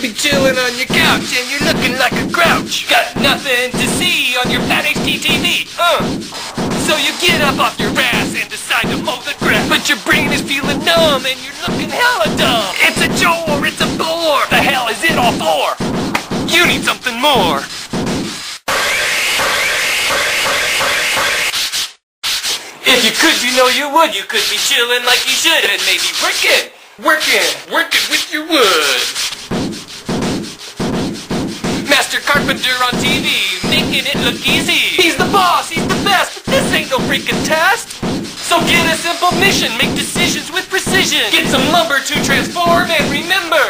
Be chilling on your couch and you're looking like a grouch. Got nothing to see on your fat HDTV, huh? So you get up off your ass and decide to mow the grass. But your brain is feeling numb and you're looking hella dumb. It's a chore, it's a bore. The hell is it all for? You need something more. If you could, you know you would. You could be chilling like you should and maybe working, working, working with your wood. Carpenter on TV, making it look easy. He's the boss, he's the best, this ain't no freaking test. So get a simple mission, make decisions with precision. Get some lumber to transform and remember.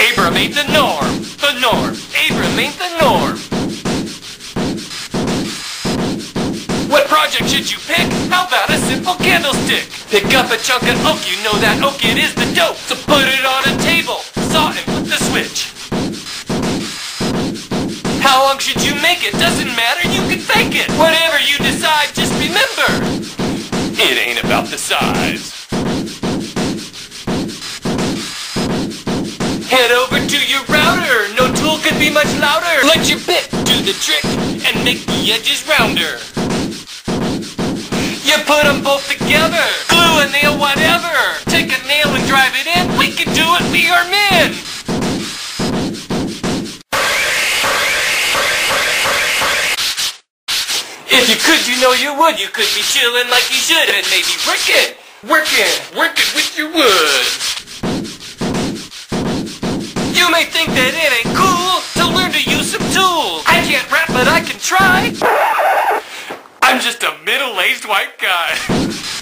Abram ain't the norm, the norm. Abram ain't the norm. What project should you pick? How about a simple candlestick? Pick up a chunk of oak, you know that oak, it is the dope. So put it on a it. Whatever you decide, just remember, it ain't about the size. Head over to your router, no tool could be much louder. Let your bit do the trick and make the edges rounder. You put them both together, glue a nail, whatever. Take a nail and drive it in, we can do it, we are men. If you could, you know you would. You could be chillin' like you should and maybe working, working, working with your wood. You may think that it ain't cool to learn to use some tools. I can't rap, but I can try. I'm just a middle-aged white guy.